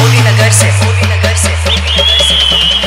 होली नगर से होली नगर से होली नगर से।